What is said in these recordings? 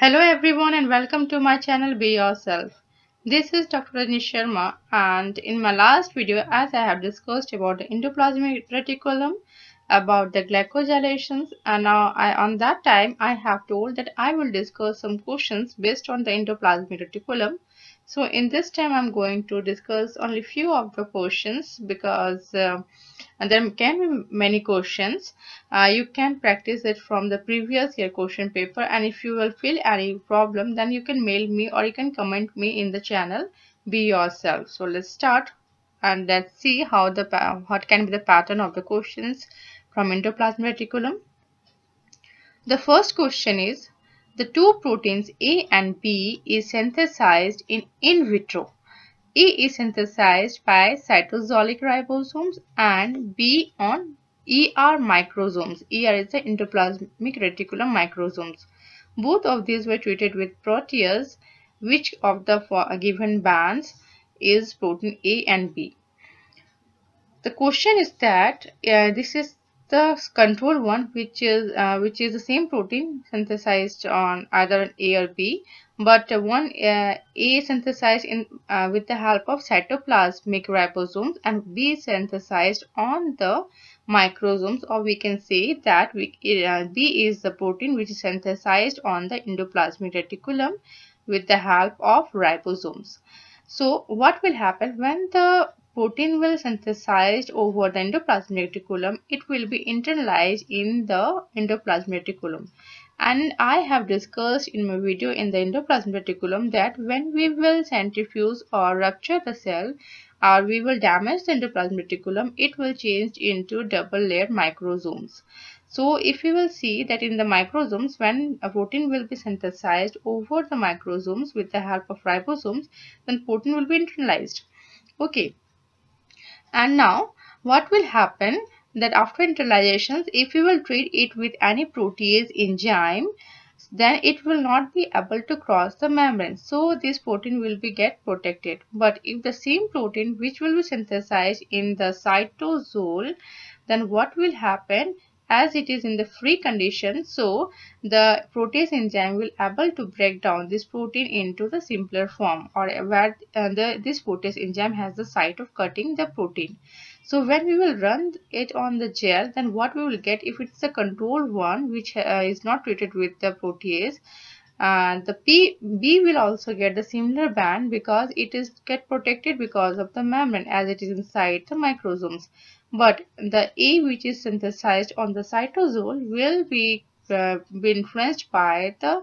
Hello everyone and welcome to my channel Be Yourself. This is Dr. Rajnish Sharma and in my last video as I have discussed about the endoplasmic reticulum about the glycosylations and now I on that time I have told that I will discuss some questions based on the endoplasmic reticulum so in this time I'm going to discuss only few of the questions because uh, there can be many questions. Uh, you can practice it from the previous year question paper and if you will feel any problem then you can mail me or you can comment me in the channel be yourself. So let's start and let's see how the what can be the pattern of the questions from endoplasmic reticulum. The first question is the two proteins A and B is synthesized in in vitro. A is synthesized by cytosolic ribosomes and B on ER microsomes. ER is the endoplasmic reticulum microsomes. Both of these were treated with protease. Which of the given bands is protein A and B? The question is that uh, this is the control one which is uh, which is the same protein synthesized on either A or B but one uh, A synthesized in uh, with the help of cytoplasmic ribosomes and B synthesized on the microsomes or we can say that we, uh, B is the protein which is synthesized on the endoplasmic reticulum with the help of ribosomes. So what will happen when the protein will be synthesized over the endoplasmic reticulum, it will be internalized in the endoplasmic reticulum. And I have discussed in my video in the endoplasmic reticulum that when we will centrifuge or rupture the cell or we will damage the endoplasmic reticulum, it will change into double layer microsomes. So if you will see that in the microsomes, when a protein will be synthesized over the microsomes with the help of ribosomes, then protein will be internalized. Okay, and now what will happen that after internalizations if you will treat it with any protease enzyme then it will not be able to cross the membrane. So this protein will be get protected. But if the same protein which will be synthesized in the cytosol then what will happen as it is in the free condition so the protease enzyme will able to break down this protein into the simpler form or where uh, the this protease enzyme has the site of cutting the protein. So when we will run it on the gel then what we will get if it's a control one which uh, is not treated with the protease and the P, B will also get the similar band because it is get protected because of the membrane as it is inside the microsomes but the A which is synthesized on the cytosol will be, uh, be influenced by the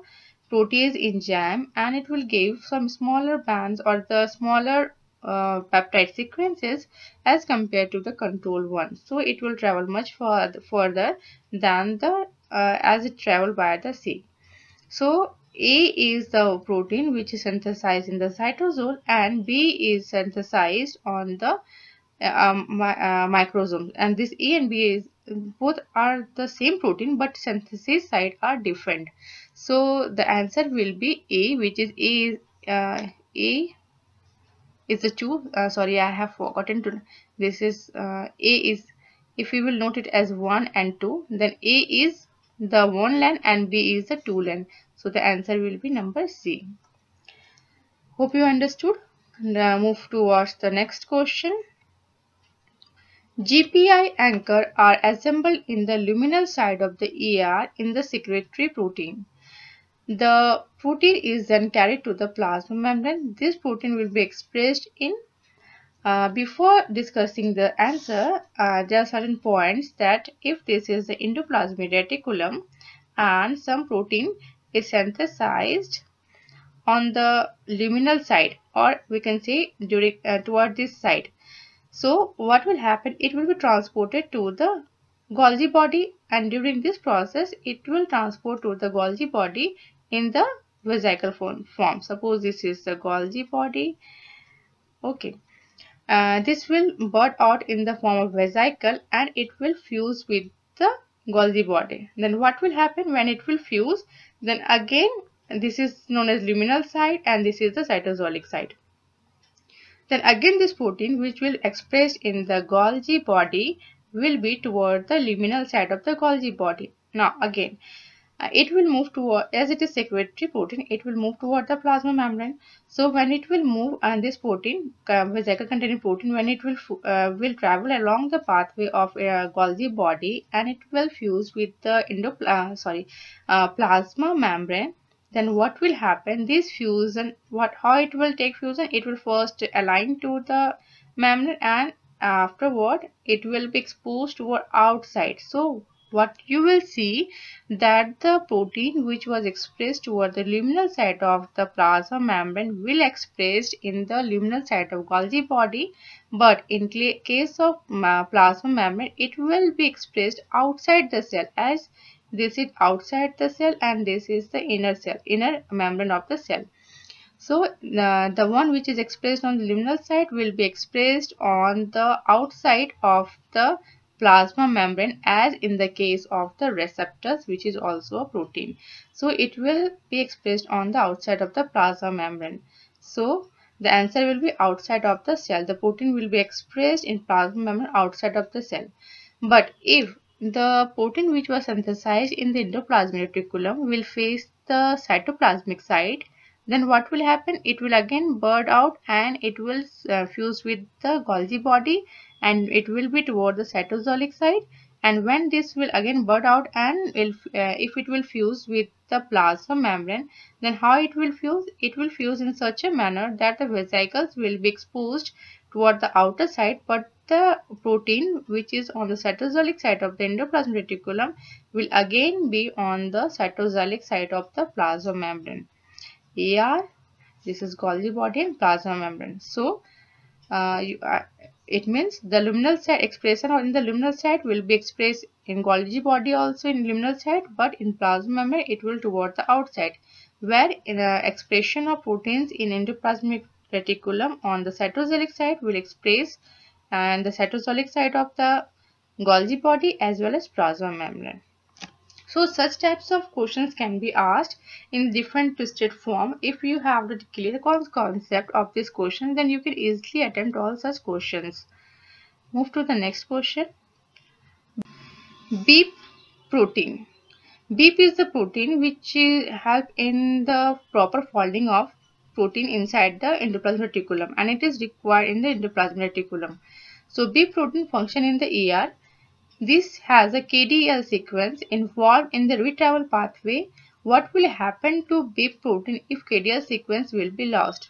protease enzyme and it will give some smaller bands or the smaller uh, peptide sequences as compared to the control one. So it will travel much further, than the uh, as it travel by the C. So A is the protein which is synthesized in the cytosol and B is synthesized on the my, uh, microsomes. And this A and B is both are the same protein but synthesis site are different. So the answer will be A which is A uh, A is the two. Uh, sorry I have forgotten to this is uh, A is if we will note it as 1 and 2 then A is the 1 len and B is the 2 len so the answer will be number C. Hope you understood. Now move towards the next question GPI anchor are assembled in the luminal side of the ER in the secretory protein. The protein is then carried to the plasma membrane. This protein will be expressed in uh, before discussing the answer, uh, there are certain points that if this is the endoplasmic reticulum and some protein is synthesized on the luminal side or we can say during uh, toward this side so what will happen? It will be transported to the Golgi body and during this process it will transport to the Golgi body in the vesicle form. Suppose this is the Golgi body. Okay. Uh, this will bud out in the form of vesicle and it will fuse with the Golgi body. Then what will happen when it will fuse? Then again this is known as luminal side and this is the cytosolic side. Then again this protein which will express in the Golgi body will be toward the luminal side of the Golgi body. Now again uh, it will move toward as it is secretory protein it will move toward the plasma membrane so when it will move and this protein uh, vesicle containing protein when it will uh, will travel along the pathway of a Golgi body and it will fuse with the endo uh, sorry uh, plasma membrane then what will happen? This fusion what how it will take fusion? It will first align to the membrane and afterward it will be exposed toward outside. So what you will see that the protein which was expressed toward the luminal side of the plasma membrane will expressed in the luminal side of Golgi body but in case of uh, plasma membrane it will be expressed outside the cell as this is outside the cell and this is the inner cell inner membrane of the cell so uh, the one which is expressed on the luminal side will be expressed on the outside of the plasma membrane as in the case of the receptors which is also a protein. So it will be expressed on the outside of the plasma membrane. So the answer will be outside of the cell. The protein will be expressed in plasma membrane outside of the cell. But if the protein which was synthesized in the endoplasmic reticulum will face the cytoplasmic side then what will happen? It will again bud out and it will uh, fuse with the Golgi body and it will be toward the cytosolic side and when this will again bud out and uh, if it will fuse with the plasma membrane then how it will fuse? It will fuse in such a manner that the vesicles will be exposed toward the outer side but the protein which is on the cytosolic side of the endoplasmic reticulum will again be on the cytosolic side of the plasma membrane AR this is Golgi body and plasma membrane so uh, you, uh, it means the luminal side expression or in the luminal side will be expressed in Golgi body also in luminal side but in plasma membrane it will toward the outside where in the expression of proteins in endoplasmic reticulum on the cytosolic side will express and the cytosolic side of the Golgi body as well as plasma membrane. So such types of questions can be asked in different twisted form. If you have the clear concept of this question, then you can easily attempt all such questions. Move to the next question. BiP protein. BiP is the protein which help in the proper folding of protein inside the endoplasmic reticulum and it is required in the endoplasmic reticulum. So BiP protein function in the ER this has a KDL sequence involved in the retrieval pathway. What will happen to BiP protein if KDL sequence will be lost?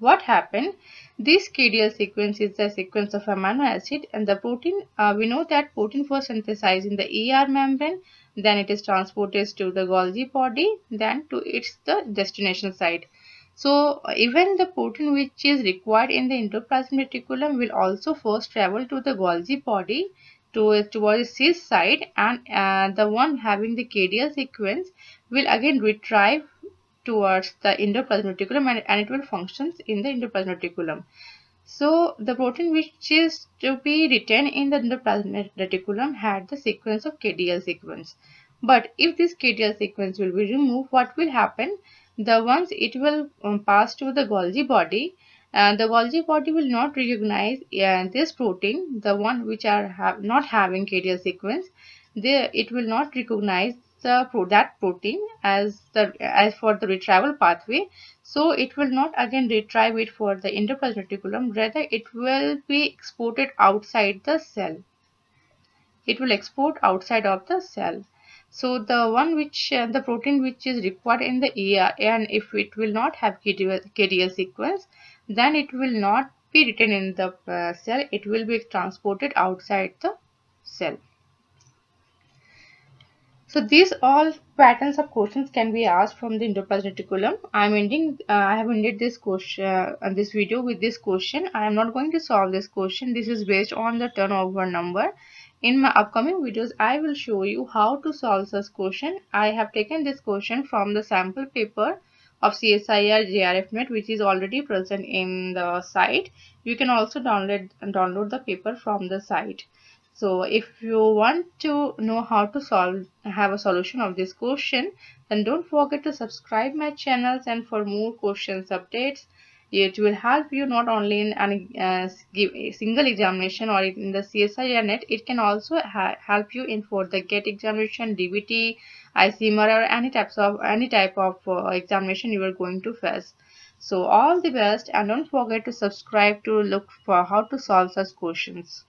What happened? This KDL sequence is the sequence of amino acid and the protein, uh, we know that protein was synthesized in the ER membrane, then it is transported to the Golgi body, then to its the destination site. So even the protein which is required in the endoplasmic reticulum will also first travel to the Golgi body to, towards cis side and uh, the one having the KDL sequence will again retrieve towards the endoplasmic reticulum and, and it will function in the endoplasmic reticulum. So the protein which is to be retained in the endoplasmic reticulum had the sequence of KDL sequence. But if this KDL sequence will be removed, what will happen? The ones it will um, pass to the Golgi body and the Golgi body will not recognize uh, this protein, the one which are have not having KDL sequence, it will not recognize the that protein as the as for the retrieval pathway. So it will not again retrieve it for the endoplasmic reticulum. Rather, it will be exported outside the cell. It will export outside of the cell. So the one which uh, the protein which is required in the ER and if it will not have KDL sequence, then it will not be written in the uh, cell. It will be transported outside the cell. So these all patterns of questions can be asked from the endoplasmic reticulum i am ending uh, i have ended this question uh, this video with this question. I am not going to solve this question. This is based on the turnover number in my upcoming videos i will show you how to solve this question i have taken this question from the sample paper of CSIR JRFnet which is already present in the site. You can also download download the paper from the site. So if you want to know how to solve have a solution of this question then don't forget to subscribe my channels and for more questions updates it will help you not only in an uh, single examination or in the CSIR NET it can also help you in for the GATE examination DBT ICMR or any types of any type of uh, examination you are going to face. So all the best and don't forget to subscribe to look for how to solve such questions